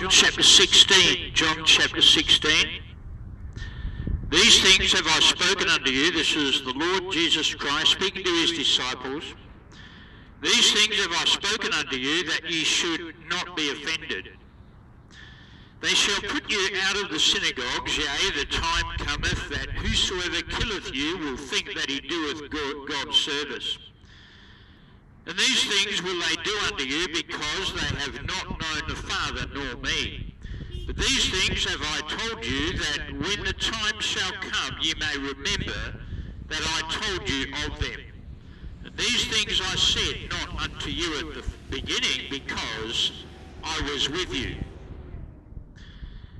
John chapter 16. John chapter 16. These things have I spoken unto you. This is the Lord Jesus Christ speaking to his disciples. These things have I spoken unto you that ye should not be offended. They shall put you out of the synagogues, yea, the time cometh that whosoever killeth you will think that he doeth God's service. And these things will they do unto you because they have not known the Father nor me. But these things have I told you that when the time shall come ye may remember that I told you of them. And these things I said not unto you at the beginning because I was with you.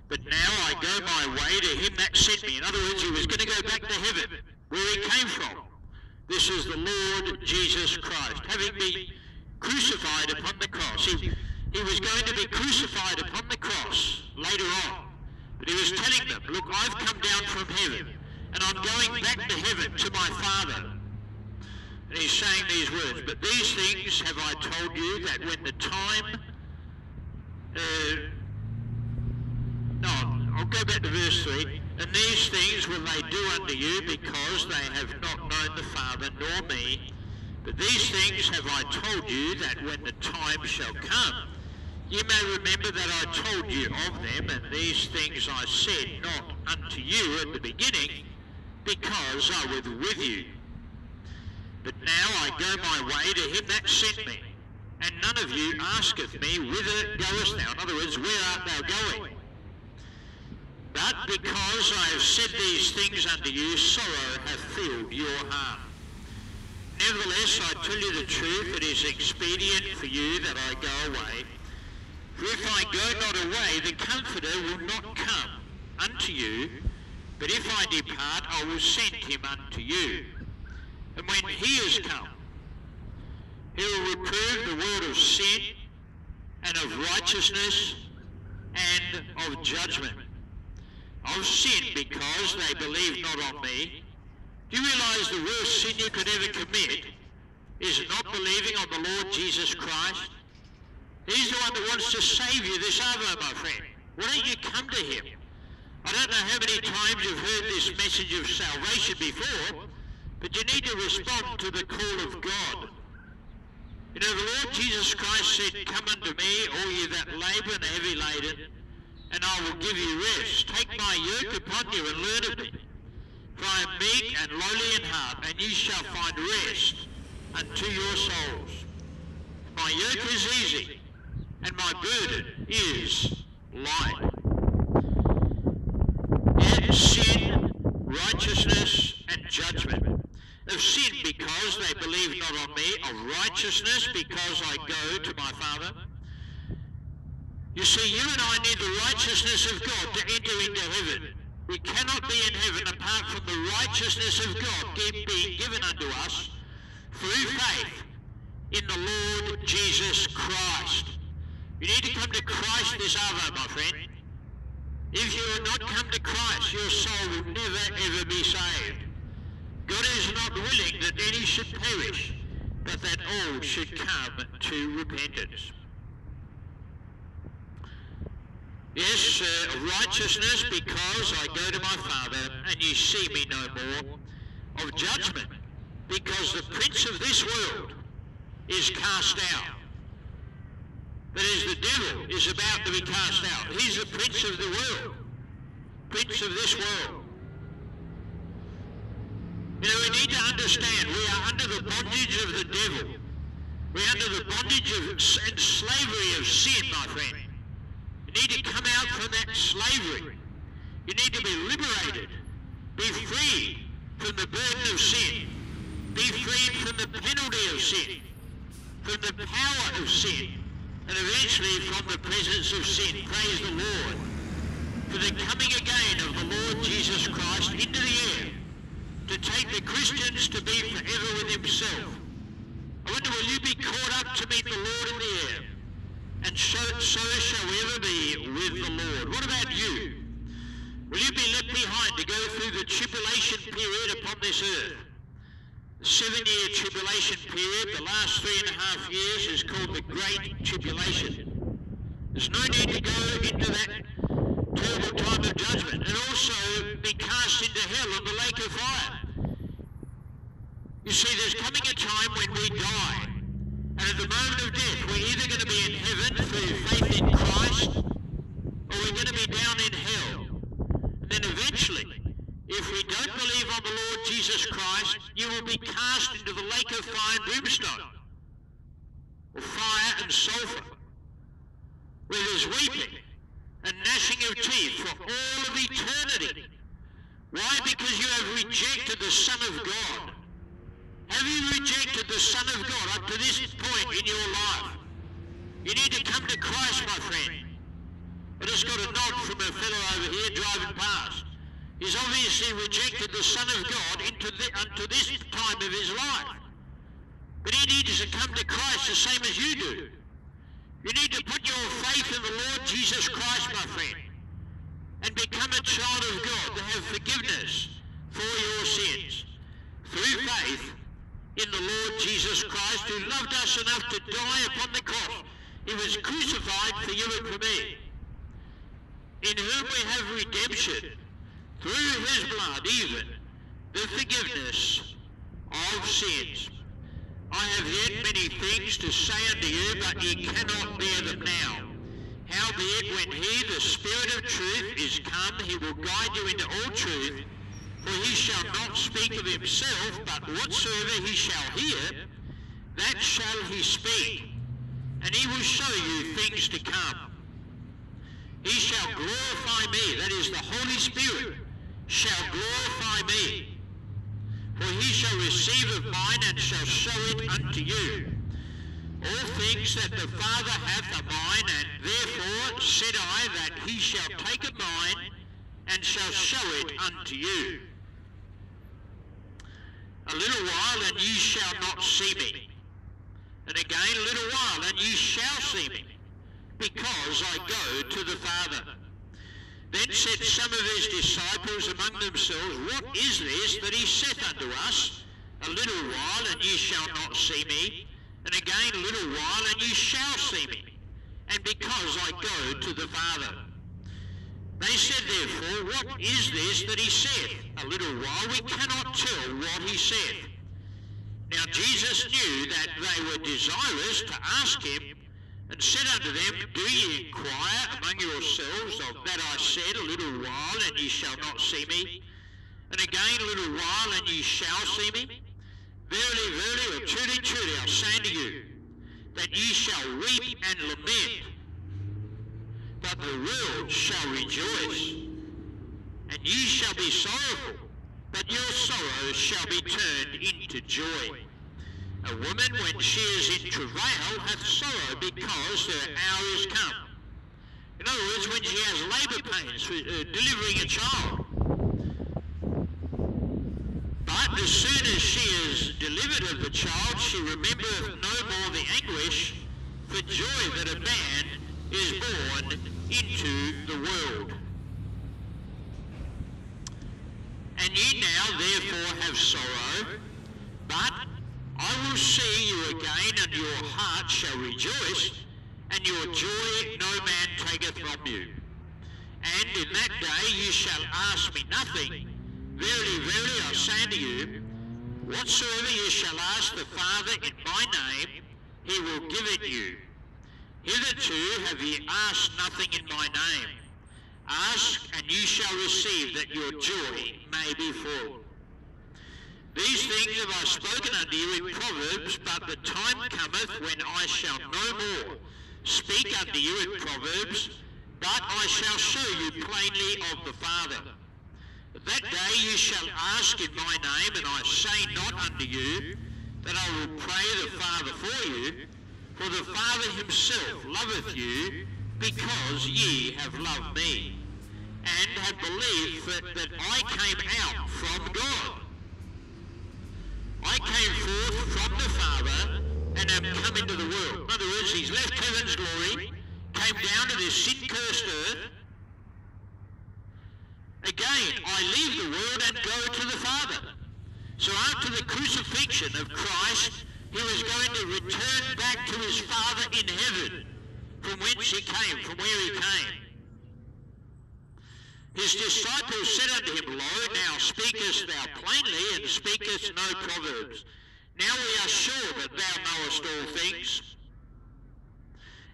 But now I go my way to him that sent me. In other words, he was going to go back to heaven, where he came from. This is the Lord Jesus Christ, having been crucified upon the cross. He, he was going to be crucified upon the cross later on. But he was telling them, look, I've come down from heaven, and I'm going back to heaven to my Father. And he's saying these words, but these things have I told you that when the time... Uh, no, I'll go back to verse 3. And these things will they do unto you because they have not the Father nor me. But these things have I told you that when the time shall come, you may remember that I told you of them, and these things I said not unto you at the beginning, because I was with you. But now I go my way to him that sent me, and none of you asketh me, Whither goest thou? In other words, where art thou going? But because I have said these things unto you, sorrow hath filled your heart. Nevertheless, I tell you the truth, it is expedient for you that I go away. For if I go not away, the Comforter will not come unto you, but if I depart, I will send him unto you. And when he is come, he will reprove the world of sin and of righteousness and of judgment sin because they believe not on me. Do you realize the worst sin you could ever commit is not believing on the Lord Jesus Christ? He's the one that wants to save you this hour, my friend. Why don't you come to him? I don't know how many times you've heard this message of salvation before, but you need to respond to the call of God. You know, the Lord Jesus Christ said, Come unto me, all you that labour and are heavy laden, and I will give you rest. Take my yoke upon you and learn of me. For I am meek and lowly in heart, and you shall find rest unto your souls. My yoke is easy, and my burden is light. Yet sin, righteousness, and judgment. Of sin because they believe not on me, of righteousness because I go to my Father, you see, you and I need the righteousness of God to enter into heaven. We cannot be in heaven apart from the righteousness of God being given unto us through faith in the Lord Jesus Christ. You need to come to Christ this hour, my friend. If you are not come to Christ, your soul will never ever be saved. God is not willing that any should perish, but that all should come to repentance. Yes, uh, righteousness because I go to my Father and ye see me no more. Of judgment because the prince of this world is cast out. That is, the devil is about to be cast out. He's the prince of the world. Prince of this world. You know, we need to understand we are under the bondage of the devil. We're under the bondage of and slavery of sin, my friend. You need to come out from that slavery. You need to be liberated. Be freed from the burden of sin. Be freed from the penalty of sin. From the power of sin. And eventually from the presence of sin. Praise the Lord. For the coming again of the Lord Jesus Christ into the air to take the Christians to be forever with himself. I wonder, will you be caught up to meet the Lord in the air? and so, so shall we ever be the Lord. What about you? Will you be left behind to go through the tribulation period upon this earth? The seven-year tribulation period, the last three and a half years, is called the Great Tribulation. There's no need to go into that terrible time of judgment and also be cast into hell on the lake of fire. You see, there's coming a time when we die. And at the moment of death, we're either going to be in heaven through faith in Christ, or we're going to be down in hell. And then eventually, if we don't believe on the Lord Jesus Christ, you will be cast into the lake of fire and brimstone, or fire and sulfur, where there's weeping and gnashing of teeth for all of eternity. Why? Because you have rejected the Son of God. Have you rejected the Son of God up to this point in your life? You need to come to Christ, just got a nod from a fellow over here driving past. He's obviously rejected the Son of God into the, unto this time of his life. But he needs to come to Christ the same as you do. You need to put your faith in the Lord Jesus Christ, my friend, and become a child of God to have forgiveness for your sins through faith in the Lord Jesus Christ, who loved us enough to die upon the cross. He was crucified for you and for me. In whom we have redemption, through his blood even, the forgiveness of sins. I have yet many things to say unto you, but ye cannot bear them now. Howbeit, when he, the Spirit of truth, is come, he will guide you into all truth, for he shall not speak of himself, but whatsoever he shall hear, that shall he speak. And he will show you things to come. He shall glorify me, that is the Holy Spirit, shall glorify me. For he shall receive of mine and shall show it unto you. All things that the Father hath are mine, and therefore said I that he shall take of mine and shall show it unto you. A little while, and ye shall not see me. And again, a little while, and ye shall see me, because I go to the Father. Then said some of his disciples among themselves, What is this that he saith unto us? A little while, and ye shall not see me. And again, a little while, and ye shall see me. And because I go to the Father. They said, therefore, What is this that he saith? A little while, we cannot tell what he saith. Now Jesus knew that they were desirous to ask him, and said unto them, Do ye inquire among yourselves of that I said, A little while, and ye shall not see me? And again, a little while, and ye shall see me? Verily, verily, or truly, truly, I say unto you, that ye shall weep and lament, but the world shall rejoice. And ye shall be sorrowful, but your sorrow shall be turned into joy. A woman, when she is in travail, hath sorrow because her hour is come. In other words, when she has labour pains for uh, delivering a child. But as soon as she is delivered of the child, she remembereth no more the anguish for joy that a man is born into the world. And ye now therefore have sorrow, but I will see you again, and your heart shall rejoice, and your joy no man taketh from you. And in that day you shall ask me nothing. Verily, verily, I say unto you, whatsoever you shall ask the Father in my name, he will give it you. Hitherto have ye asked nothing in my name. Ask, and ye shall receive, that your joy may be full. These things have I spoken unto you in Proverbs, but the time cometh when I shall no more speak unto you in Proverbs, but I shall show you plainly of the Father. That day you shall ask in my name, and I say not unto you that I will pray the Father for you, for the Father himself loveth you, because ye have loved me, and have believed that, I came out from God. I came forth from the Father and am come into the world. In other words, he's left heaven's glory, came down to this sin-cursed earth. Again, I leave the world and go to the Father. So after the crucifixion of Christ, he was going to return back to his Father in heaven, from whence he came, from where he came. His disciples said unto him, Lo, now speakest thou plainly, and speakest no proverbs. Now we are sure that thou knowest all things,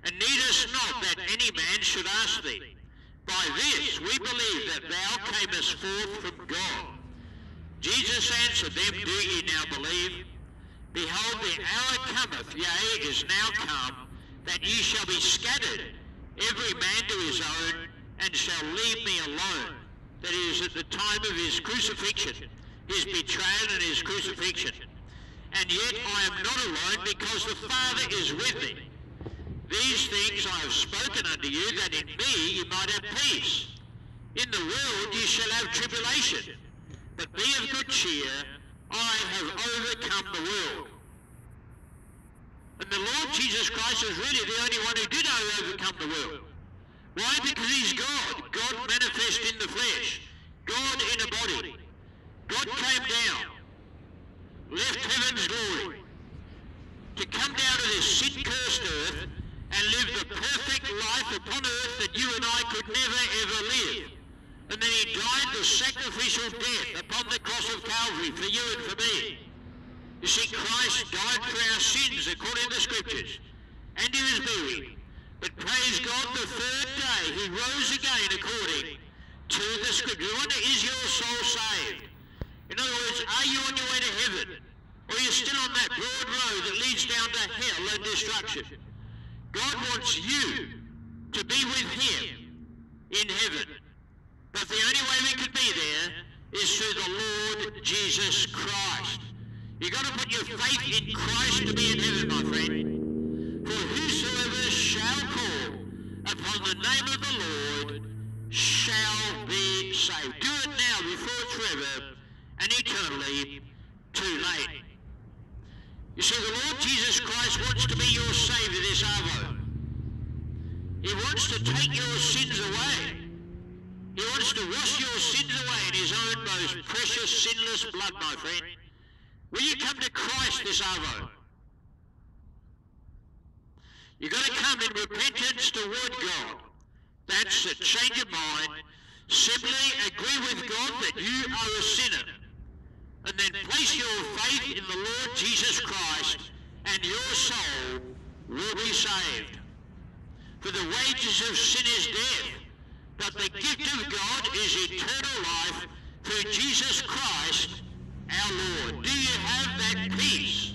and needest not that any man should ask thee. By this we believe that thou camest forth from God. Jesus answered them, Do ye now believe? Behold, the hour cometh, yea, is now come, that ye shall be scattered, every man to his own, and shall leave me alone. That is, at the time of his crucifixion, his betrayal and his crucifixion. And yet I am not alone, because the Father is with me. These things I have spoken unto you, that in me you might have peace. In the world you shall have tribulation, but be of good cheer, I have overcome the world. And the Lord Jesus Christ is really the only one who did overcome the world. Why? Because he's God. God manifest in the flesh. God in a body. God came down, left heaven's glory, to come down to this sin-cursed earth and live the perfect life upon earth that you and I could never ever live. And then he died the sacrificial death upon the cross of Calvary for you and for me. You see, Christ died for our sins according to the Scriptures. And he was buried. But praise God, the third day he rose again according to the Scripture. You wonder, is your soul saved? In other words, are you on your way to heaven? Or are you still on that broad road that leads down to hell and destruction? God wants you to be with him in heaven. But the only way we can be there is through the Lord Jesus Christ. You've got to put your faith in Christ to be in heaven, my friend. For whosoever shall call upon the name of the Lord shall be saved. Do it now before it's forever and eternally too late. You see, the Lord Jesus Christ wants to be your Saviour this hour. He wants to take your sins away. He wants to wash your sins away in his own most precious, sinless blood, my friend. Will you come to Christ this hour? You've got to come in repentance toward God. That's a change of mind. Simply agree with God that you are a sinner and then place your faith in the Lord Jesus Christ, and your soul will be saved. For the wages of sin is death, but the gift of God is eternal life through Jesus Christ our Lord. Do you have that peace?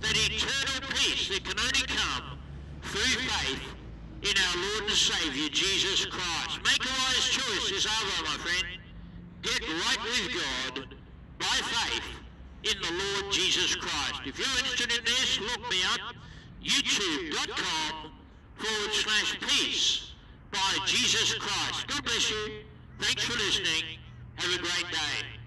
That eternal peace that can only come through faith in our Lord and Saviour, Jesus Christ. Make a wise choice this hour, my friend. Get right with God by faith in the Lord Jesus Christ. If you're interested in this, look me up, youtube.com forward slash peace by Jesus Christ. God bless you. Thanks for listening. Have a great day.